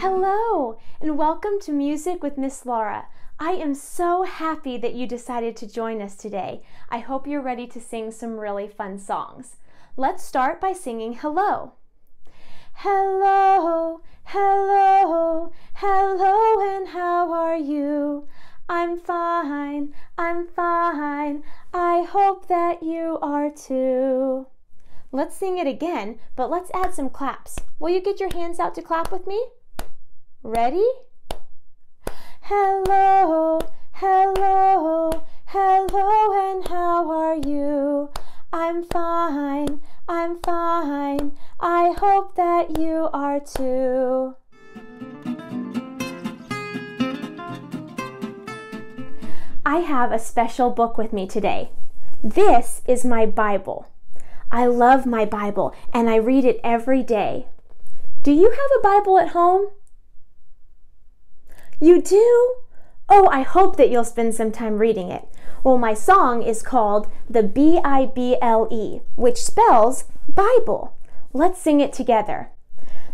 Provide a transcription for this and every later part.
Hello, and welcome to Music with Miss Laura. I am so happy that you decided to join us today. I hope you're ready to sing some really fun songs. Let's start by singing hello. Hello, hello, hello, and how are you? I'm fine, I'm fine. I hope that you are too. Let's sing it again, but let's add some claps. Will you get your hands out to clap with me? Ready? Hello, hello, hello, and how are you? I'm fine, I'm fine. I hope that you are too. I have a special book with me today. This is my Bible. I love my Bible and I read it every day. Do you have a Bible at home? You do? Oh, I hope that you'll spend some time reading it. Well, my song is called the B I B L E, which spells Bible. Let's sing it together.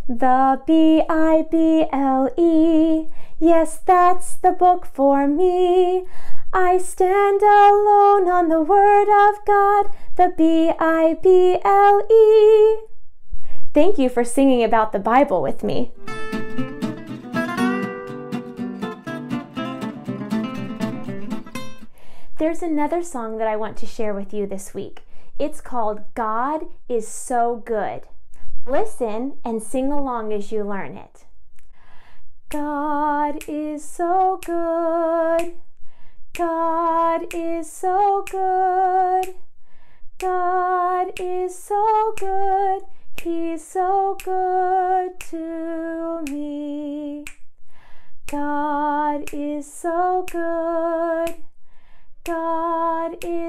The B I B L E, yes, that's the book for me. I stand alone on the Word of God, the B I B L E. Thank you for singing about the Bible with me. Another song that I want to share with you this week. It's called God is So Good. Listen and sing along as you learn it. God is so good. God is so good. God is so good. He's so good to me. God is so good. God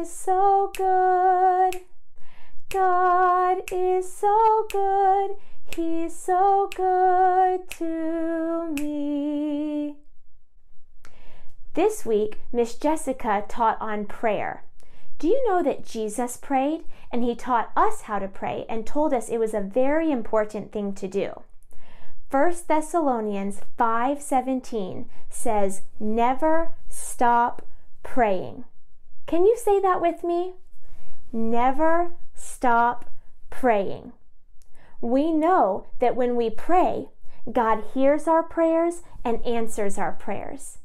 is so good. God is so good. He's so good to me. This week, Miss Jessica taught on prayer. Do you know that Jesus prayed and he taught us how to pray and told us it was a very important thing to do? 1 Thessalonians 5:17 says, "Never stop praying. Can you say that with me? Never stop praying. We know that when we pray, God hears our prayers and answers our prayers.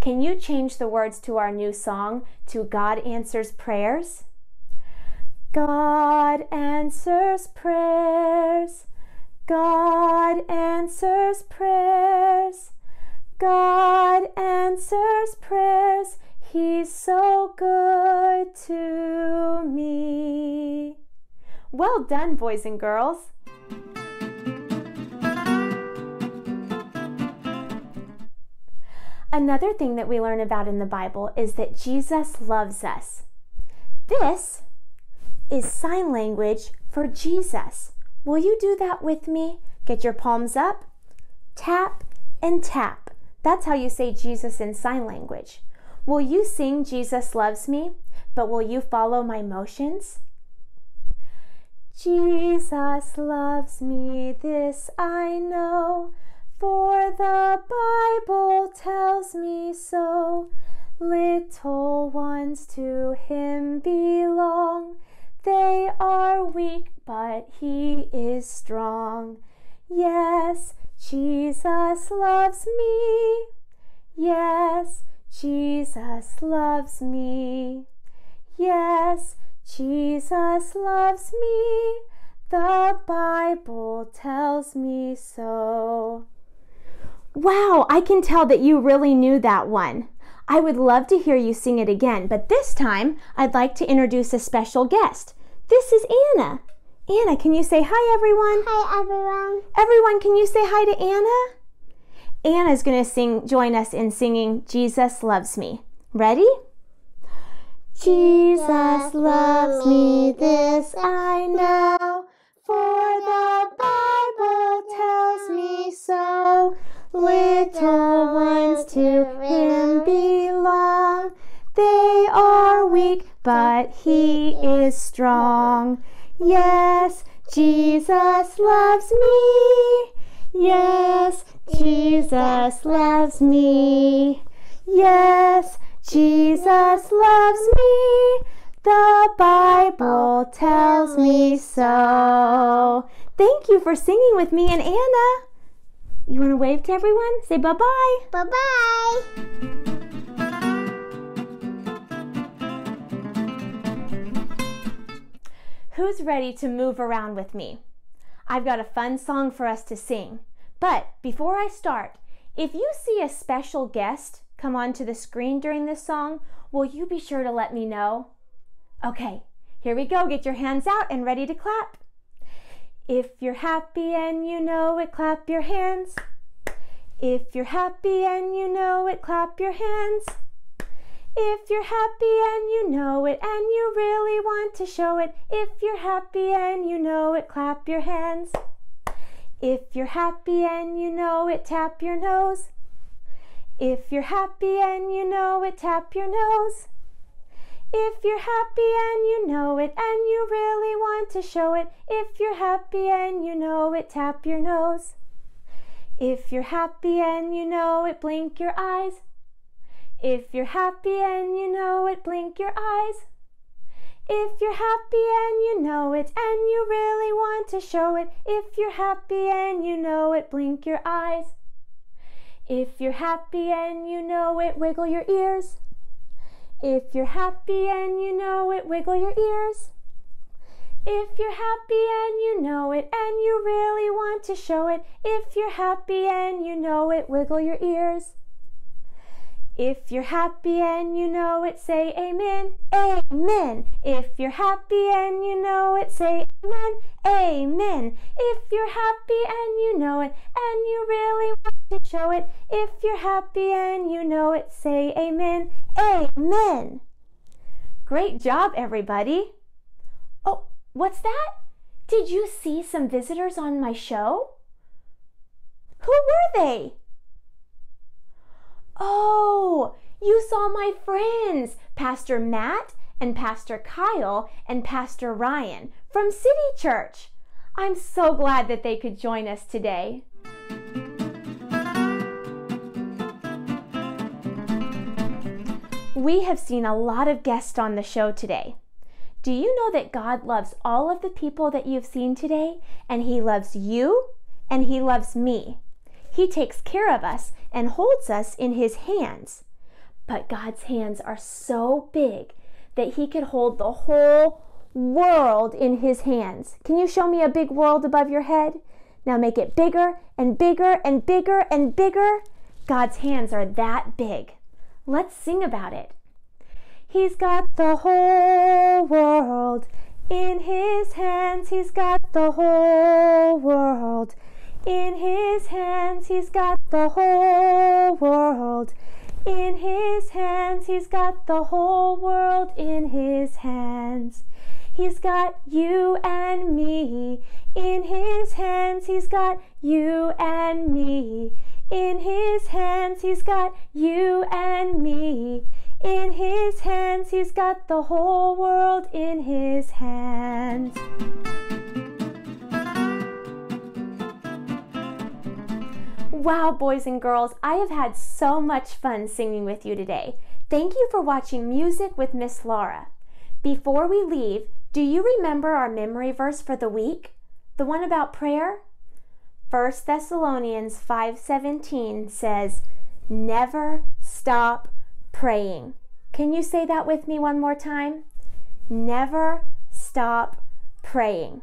Can you change the words to our new song to God answers prayers? God answers prayers. God answers prayers. God answers prayers. He's so good to me. Well done, boys and girls. Another thing that we learn about in the Bible is that Jesus loves us. This is sign language for Jesus. Will you do that with me? Get your palms up, tap, and tap. That's how you say Jesus in sign language. Will you sing Jesus Loves Me, but will you follow my motions? Jesus loves me, this I know, for the Bible tells me so. Little ones to him belong. They are weak, but he is strong. Yes, Jesus loves me. Yes, Jesus loves me. Yes, Jesus loves me. The Bible tells me so. Wow, I can tell that you really knew that one. I would love to hear you sing it again, but this time I'd like to introduce a special guest. This is Anna. Anna, can you say hi, everyone? Hi, everyone. Everyone, can you say hi to Anna? Anna's going to sing join us in singing Jesus loves me. Ready? Jesus loves me, this I know, for the Bible tells me so. Little ones to him belong. They are weak, but he is strong. Yes, Jesus loves me. Yes, Jesus loves me. Yes, Jesus loves me. The Bible tells me so. Thank you for singing with me and Anna. You want to wave to everyone? Say bye bye. Bye bye. Who's ready to move around with me? I've got a fun song for us to sing. But before I start, if you see a special guest come onto the screen during this song, will you be sure to let me know? Okay, here we go. Get your hands out and ready to clap. If you're happy and you know it, clap your hands. If you're happy and you know it, clap your hands. If you're happy and you know it and you really want to show it, if you're happy and you know it, clap your hands. If you're happy and you know it, tap your nose. If you're happy and you know it, tap your nose. If you're happy and you know it and you really want to show it, if you're happy and you know it, tap your nose. If you're happy and you know it, blink your eyes. If you're happy and you know it, blink your eyes. If you're happy and you know it and you really want to show it, if you're happy and you know it, blink your eyes. If you're happy and you know it, wiggle your ears. If you're happy and you know it, wiggle your ears. If you're happy and you know it and you really want to show it, if you're happy and you know it, wiggle your ears. If you're happy and you know it, say amen, amen. If you're happy and you know it, say amen, amen. If you're happy and you know it and you really want to show it, if you're happy and you know it, say amen, amen. Great job, everybody. Oh, what's that? Did you see some visitors on my show? Who were they? Oh, you saw my friends, Pastor Matt and Pastor Kyle and Pastor Ryan from City Church. I'm so glad that they could join us today. We have seen a lot of guests on the show today. Do you know that God loves all of the people that you've seen today? And He loves you and He loves me. He takes care of us and holds us in His hands. But God's hands are so big that He could hold the whole world in His hands. Can you show me a big world above your head? Now make it bigger and bigger and bigger and bigger. God's hands are that big. Let's sing about it. He's got the whole world in his hands. He's got the whole world in his hands. He's got the whole He's got the whole world in his hands. He's got you and me in his hands. He's got you and me in his hands, he's got you and me. In his hands, he's got the whole world in his hands. Wow, boys and girls, I have had so much fun singing with you today. Thank you for watching Music with Miss Laura. Before we leave, do you remember our memory verse for the week? The one about prayer? 1 Thessalonians 5:17 says, "Never stop praying." Can you say that with me one more time? Never stop praying.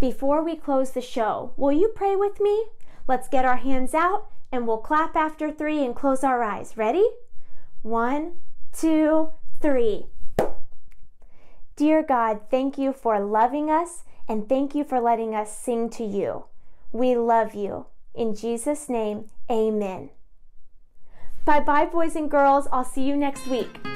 Before we close the show, will you pray with me? Let's get our hands out and we'll clap after three and close our eyes. Ready? One, two, three. Dear God, thank you for loving us and thank you for letting us sing to you. We love you. In Jesus' name, amen. Bye bye, boys and girls. I'll see you next week.